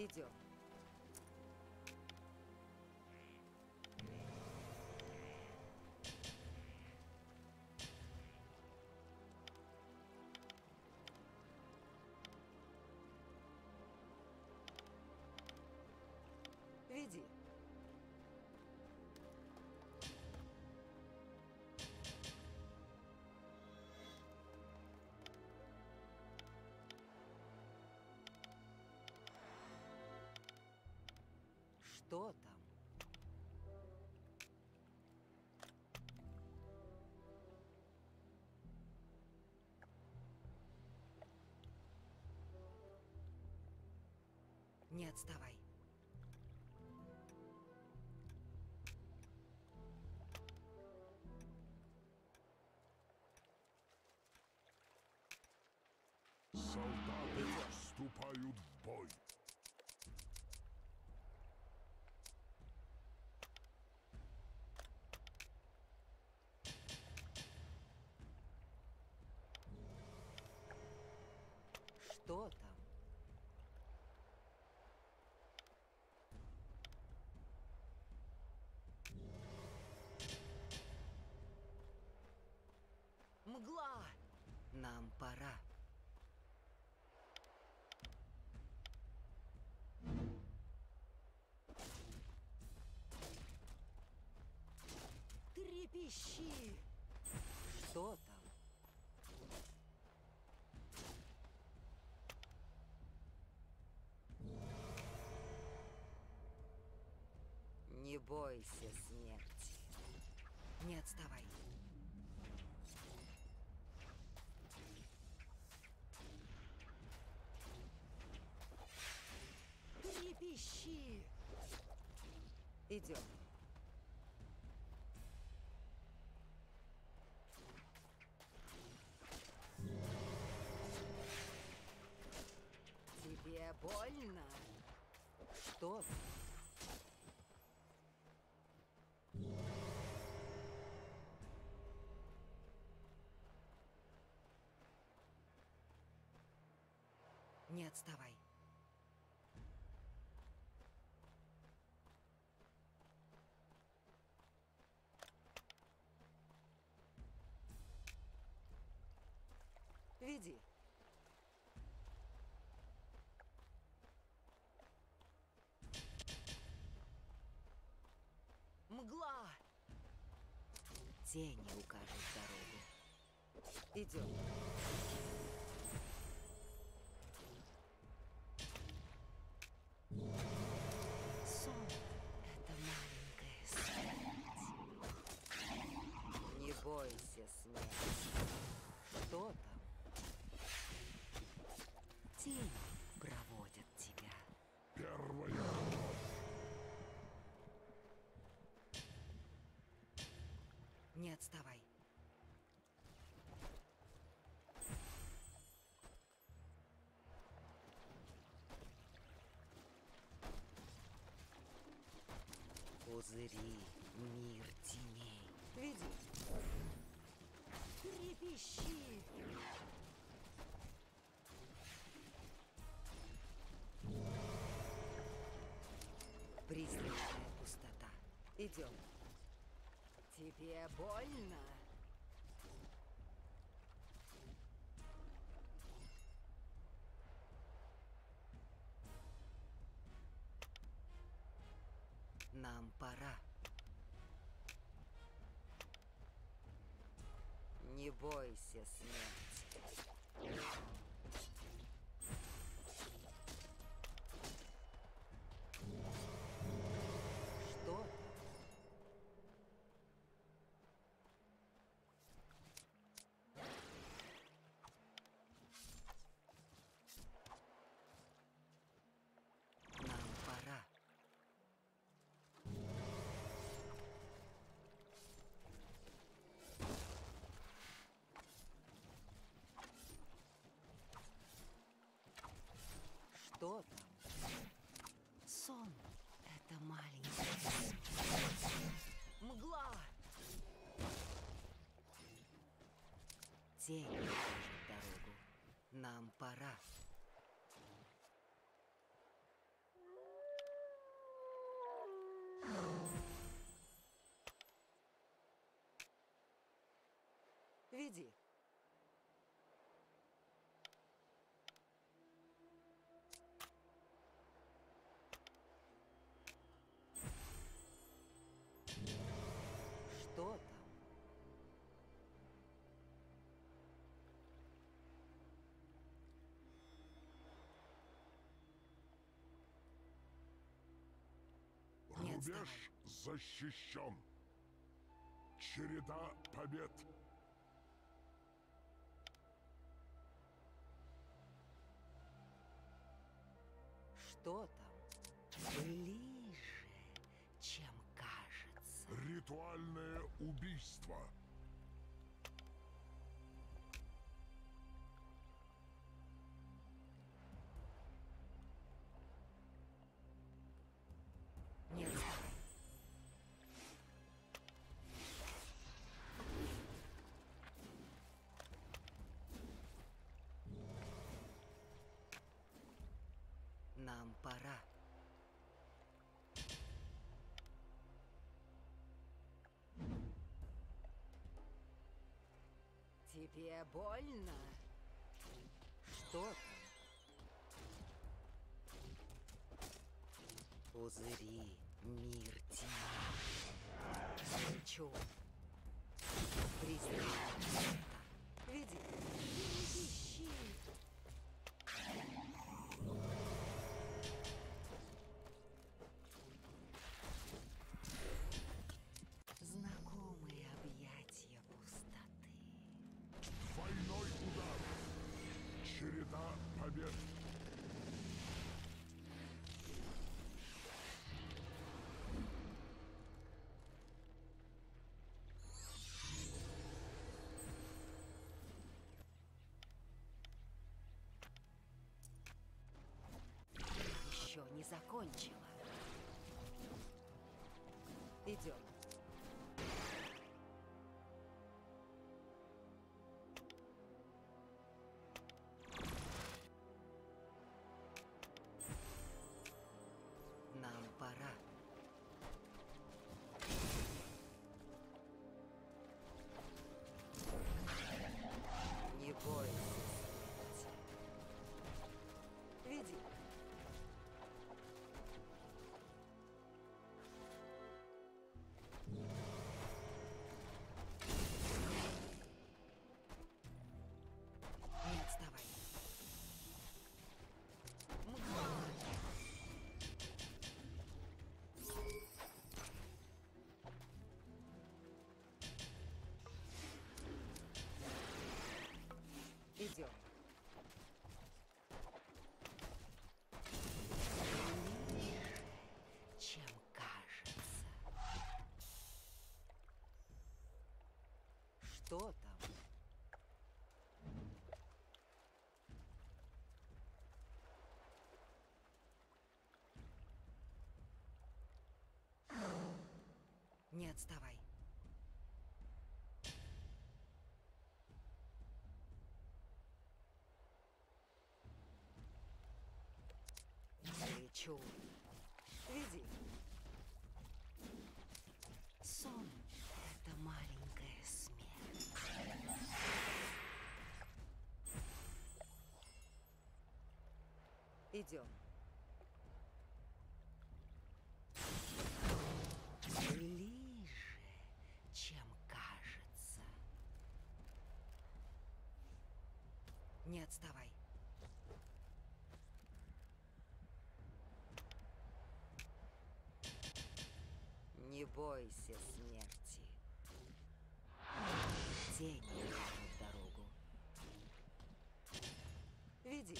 Идем. Что там? Не отставай. Солдаты вступают в бой. Что там? Мгла! Нам пора. Трепещи! Что там? Не бойся смерти. Не отставай. Трепещи! Идем. Тебе больно? Что? ты? Не отставай. Веди. Мгла! Тени укажут дорогу. Идем. Сон — это маленькая смерть. Не бойся смерти. Что там? Тени проводят тебя. Первая кровь. Не отставай. Пузыри, мир теней. Веди. Трепещи. Призрачная пустота. Идем. Тебе больно? Нам пора. Не бойся смерти. Тень укажет дорогу. Нам пора. Веди. Что там? Не Рубеж защищен. Череда побед. Что там? Ближе, чем кажется. Ритуальное убийство. Пора. Тебе больно? Что там? Пузыри, мир тьмы. Хочу. Пристань. Побед. Еще не закончила. Идем. Что там? Не отставай. Лечу. Веди. Сон — это маленькая смерть. Идем. Ближе, чем кажется. Не отставай. Не бойся смерти. Тени дорогу. Веди.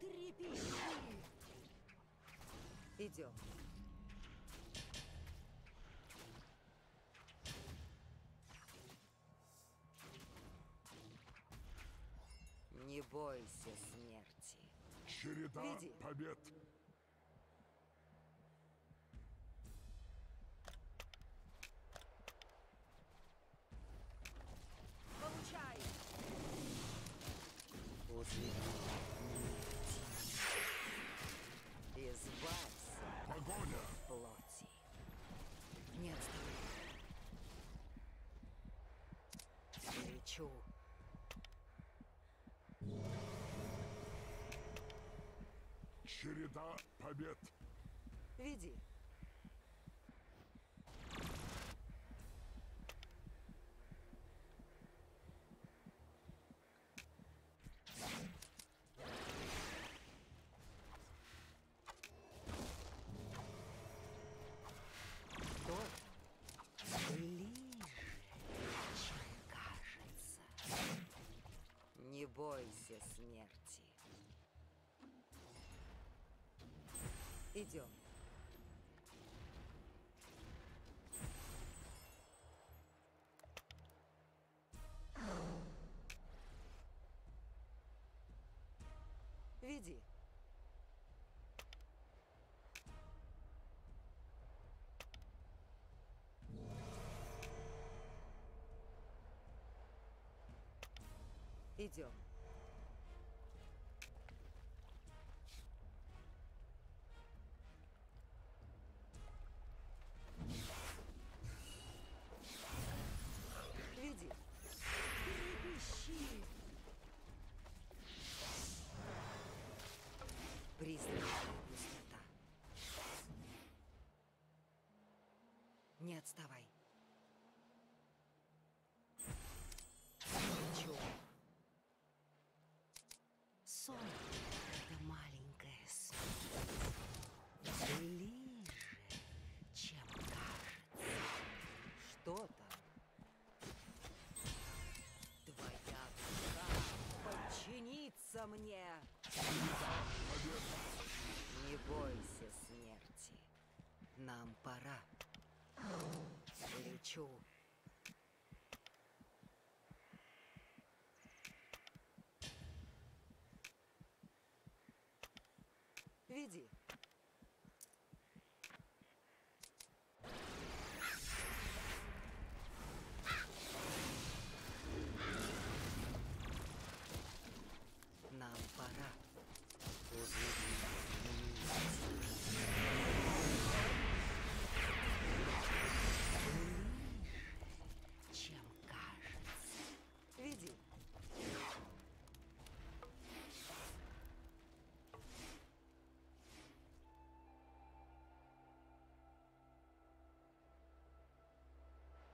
Трепещи. Идем. Не бойся смерти. Череда Веди. побед. Череда побед. Веди. Бойся смерти. Идем. Веди. Идем. Мне. Не бойся смерти. Нам пора. Лечу.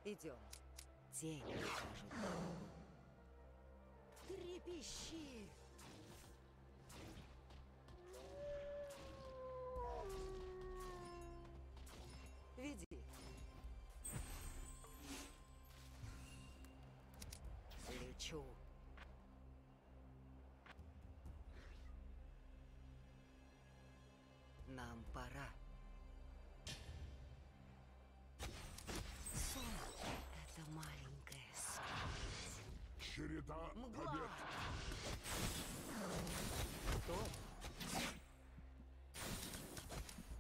Идем. Тень покажет. Трепещи! Череда Мгла. побед. Кто?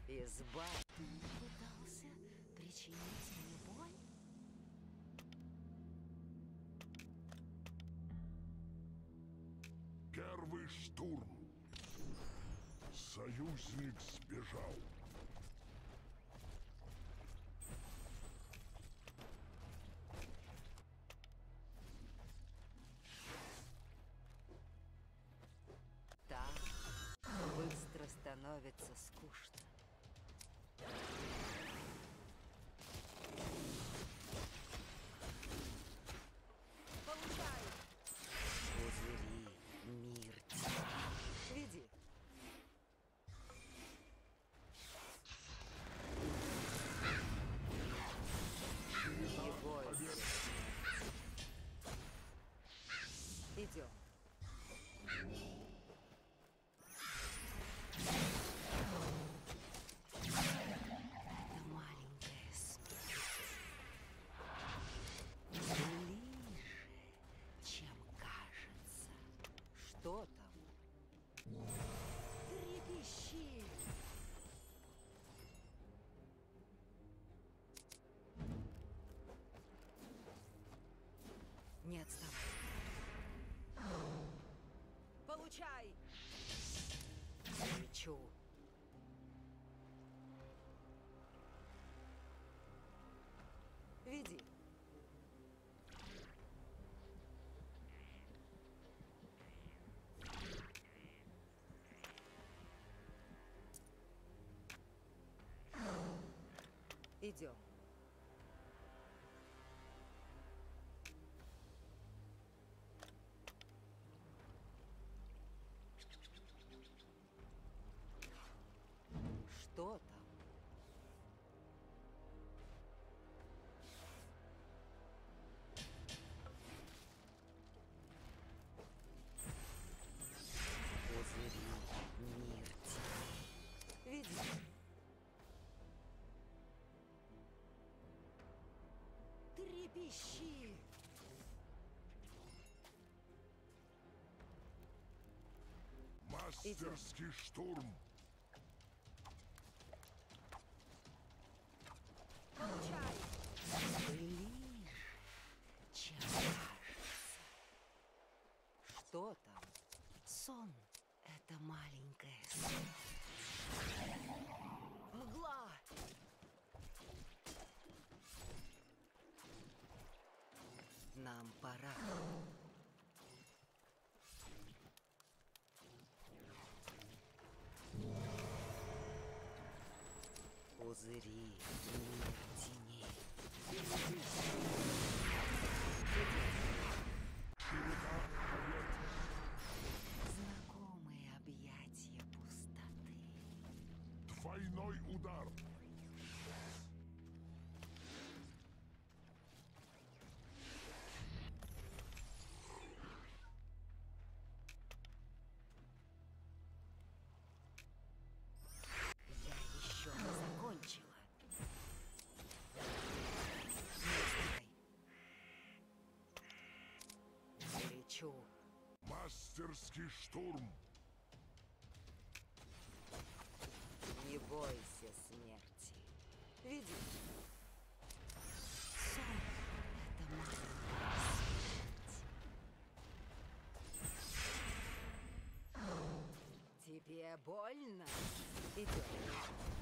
Избавь. Ты пытался причинить мне боль? Первый штурм. Союзник сбежал. Не отставай. Получай! Мечу. Веди. Идем. Трепещи! Мастерский штурм. Получай! Кажется. Что там? Сон. Это маленькое сон. Мгла! Нам пора. Пузыри, мир теней. Знакомые объятия пустоты. Двойной удар. Мастерский штурм. Не бойся смерти. Видишь? Сон — это маленькая смерть. Тебе больно? Идем.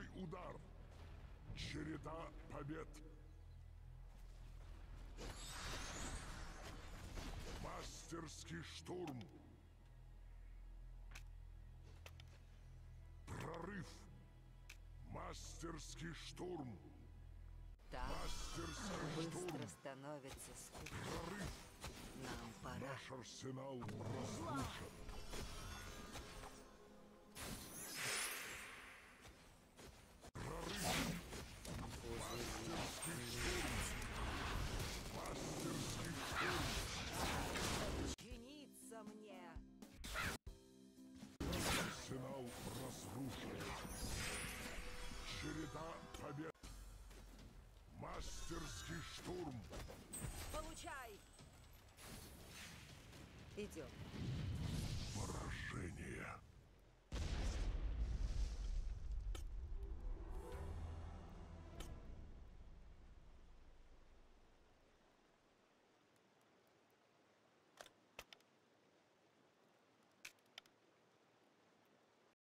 Двойной удар. Череда побед. Мастерский штурм. Прорыв. Мастерский штурм. Так Мастерский быстро штурм. становится скучно. Прорыв. Нам пора. Наш арсенал разрушен. Идем.